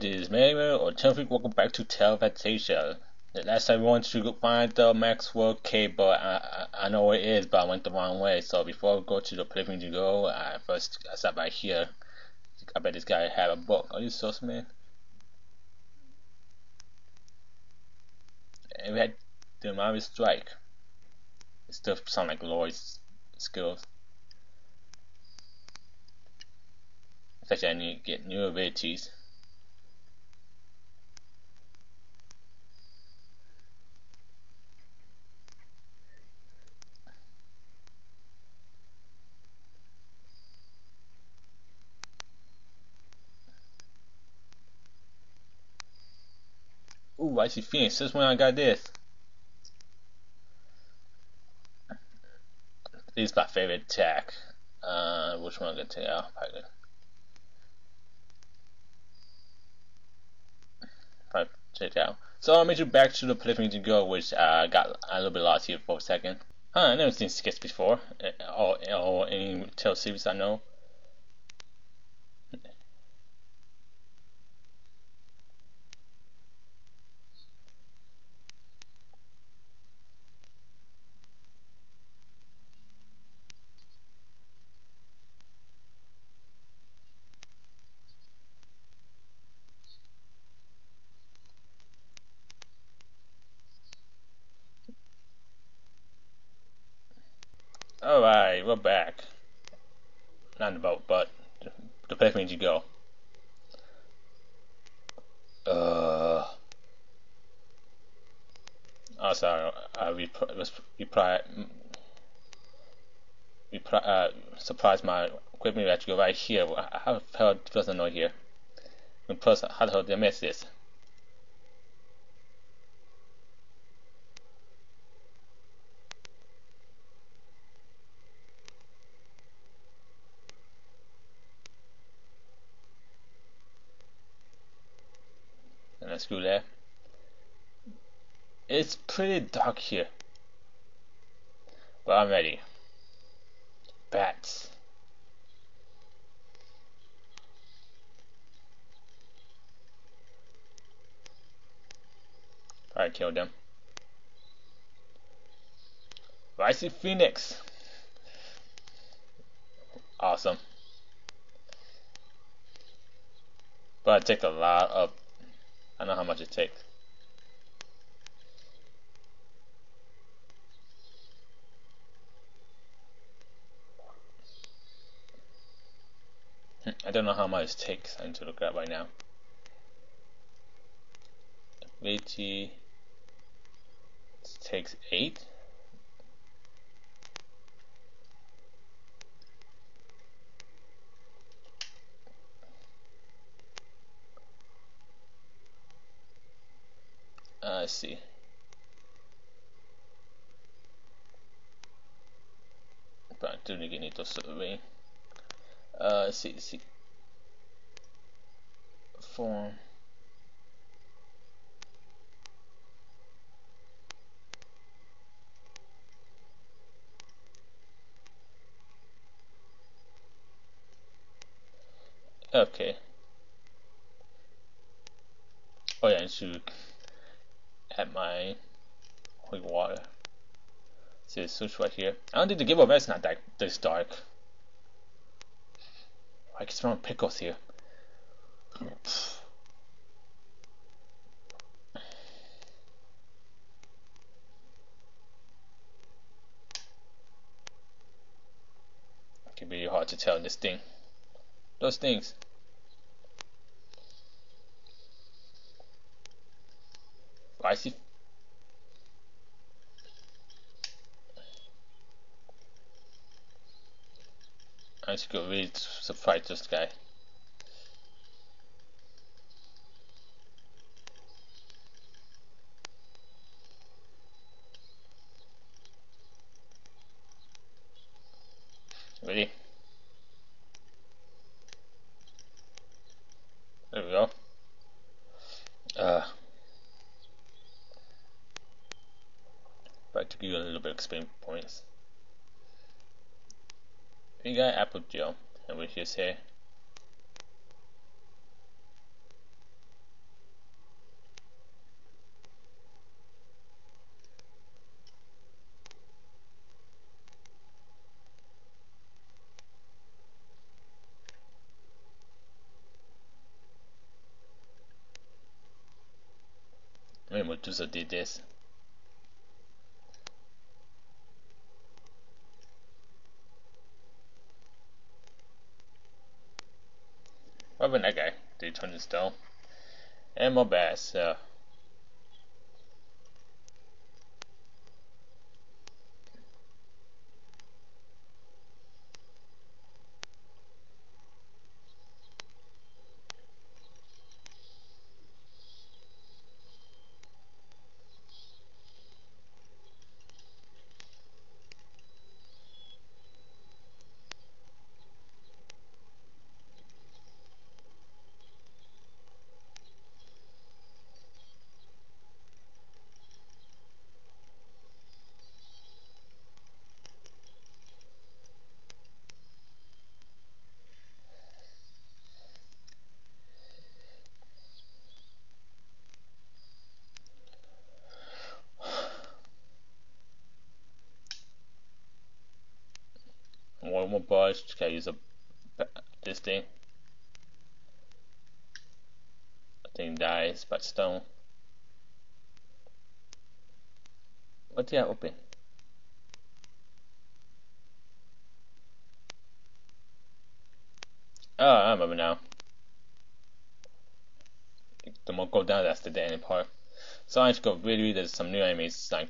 This is Mario, or Telefreak, welcome back to Tale of Phantasia. The last time we wanted to find the Maxwell cable, I, I, I know where it is, but I went the wrong way. So before we go to the place to go, I first I stopped by here. I bet this guy have a book. Are you sauce man? And we had the Mario Strike. It still sound like Lloyd's skills. Especially I need to get new abilities. I Phoenix. This when I got this. This is my favorite attack. Uh, which one I'm gonna take out? Probably, probably it out. So I'll make you back to the place we need to go, which I uh, got a little bit lost here for a second. Huh, I never seen Skits before, or, or any Tale series I know. Alright, we're back. Not in the boat, but the place means you go. Uh. Oh, sorry. Uh, we was we pri we pri uh, surprised my equipment had to go right here. How the hell doesn't know here? Plus, how the hell did I miss this? Let's eh? there. It's pretty dark here. But I'm ready. Bats. I killed them. Ricey Phoenix. Awesome. But I take a lot of I know how much it takes. Hmm, I don't know how much it takes. I need to look at right now. Ability takes eight. I see. Opportunity survey. Uh, see, see. Form. Okay. Oh yeah, and shoot at my holy water. See, switch right here. I don't think the giveaway is not that this dark. I can smell pickles here. It can be hard to tell in this thing. Those things. spicy Should go really surprise this guy. Ready? There we go. Uh, but to give you a little bit of experience points. We got Apple Joe, and we just say Let me just do this. What about that guy? To stone? And my bass, uh, Can I use a this thing? I think dies, but. What did I open? Oh, I remember now. The more go down, that's the ending part. So I need to go really, there's some new enemies sign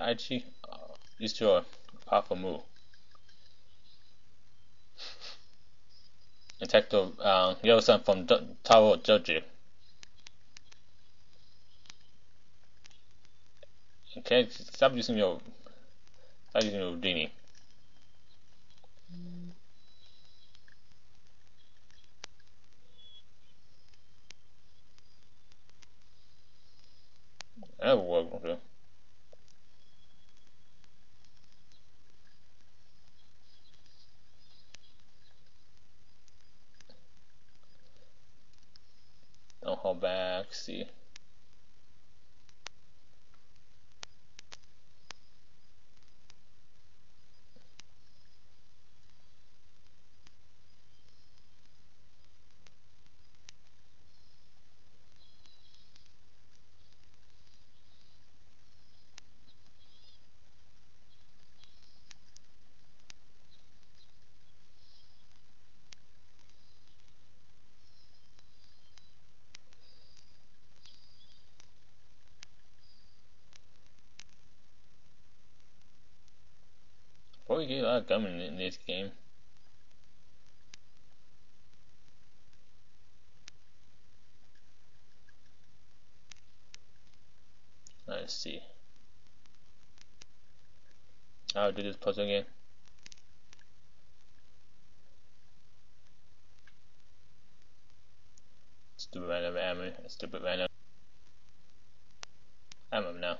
card. Dang it, I actually uh, used your powerful move. Attack the uh, yellow sun from D Tower. Okay, stop using your stop using your Dini. That will work, okay. Don't hold back, see. A lot coming in, this game. Let's see. I'll do this puzzle again. Stupid random ammo. Stupid random ammo now.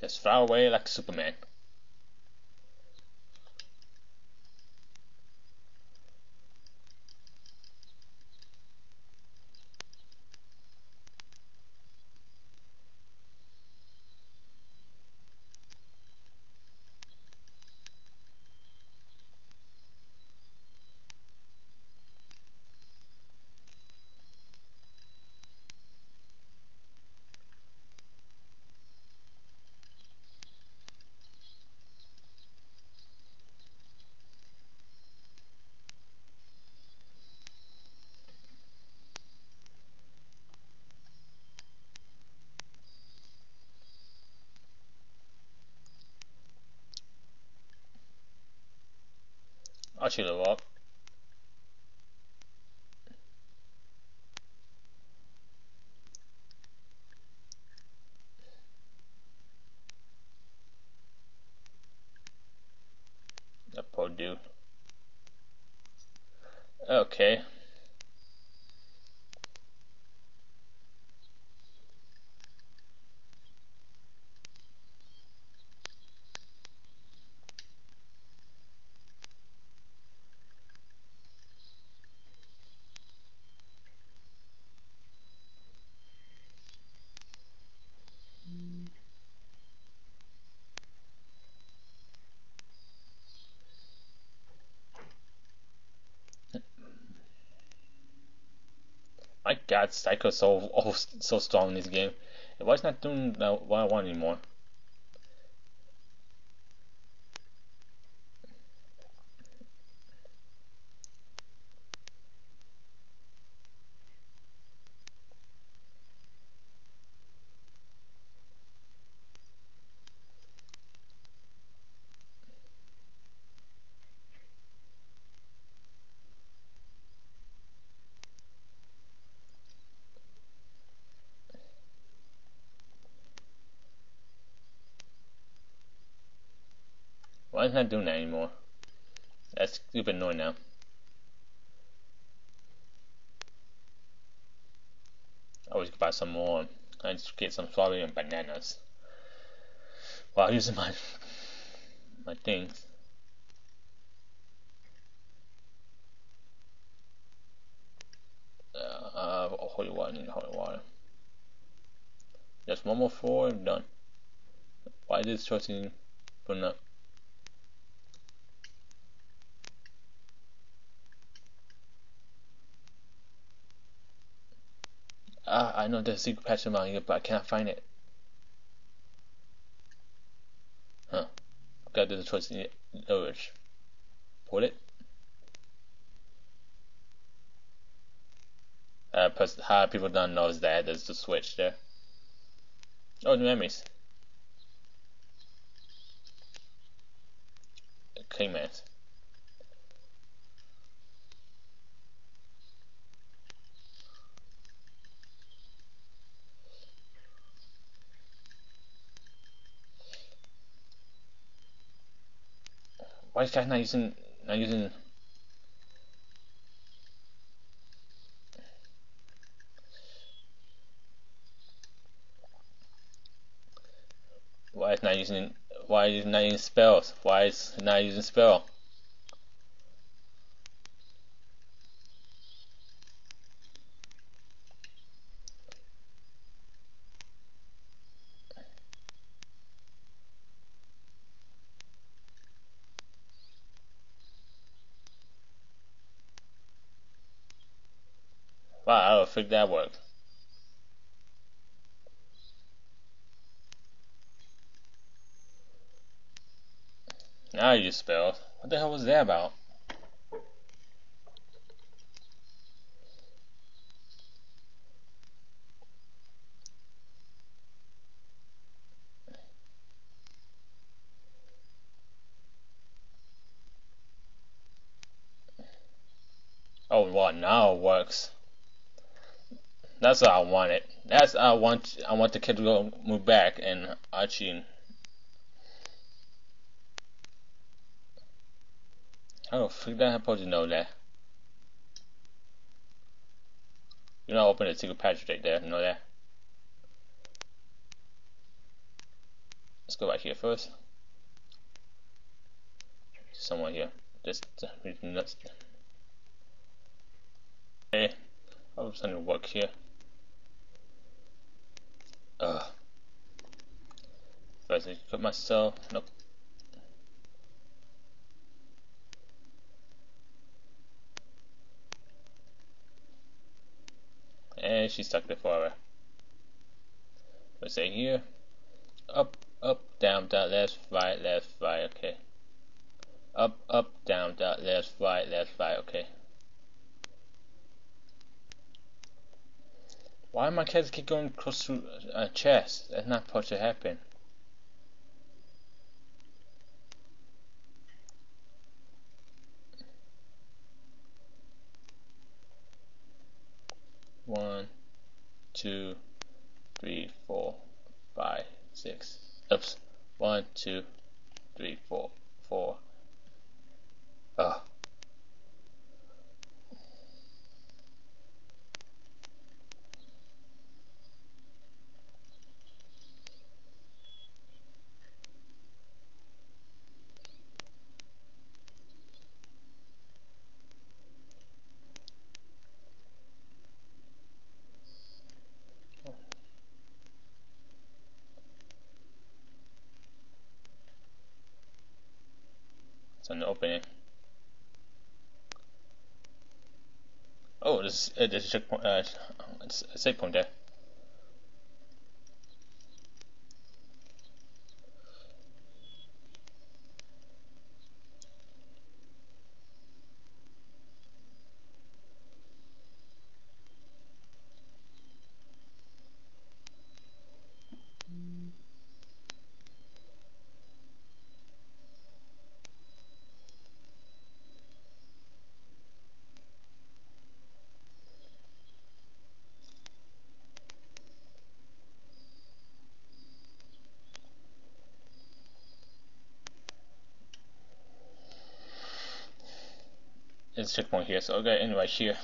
Just fly away like Superman. I'll cheat a lot. That poor dude. Okay. God, Psycho so oh, so strong in this game. Why is not doing what I want anymore? Why is it not doing that anymore? That's stupid annoying now. I always buy some more. I just get some strawberry and bananas while using my my things. Uh, holy water, need holy water. Just one more floor and done. Why is this choosing putting up? Ah, I know there's a secret passage around here, but I can't find it. Huh. Gotta do the choice in Lowers. Pull it. Uh, how people don't know is that there's the switch there. Oh, the memories. Kingmans. Why is that not using not using Why is not using why is not using spells? Why is not using spell? Wow, I don't think that worked. Now you spelled. What the hell was that about? Oh, what now works. That's what I wanted. That's I want. I want the kid to go move back and Arche. Oh, freak! I'm supposed to know that. You're not opening a single patch right there. You know that. Let's go back here first. Somewhere here. Just nuts. Hey, I was trying to work here. Ugh. First I put myself, nope. And she's stuck there forever. Let's say here. Up, up, down, down, left, right, left, right, okay. Up, up, down, down, left, right, left, right, okay. Why my cats keep going to a chest? That's not supposed to happen. One, two, three, four, five, six. Oops. One, two, three, four, four. Ugh. then open it. Oh, there's, uh, there's a checkpoint, uh, oh, it's a save point there. A checkpoint here, so I'll get in right here.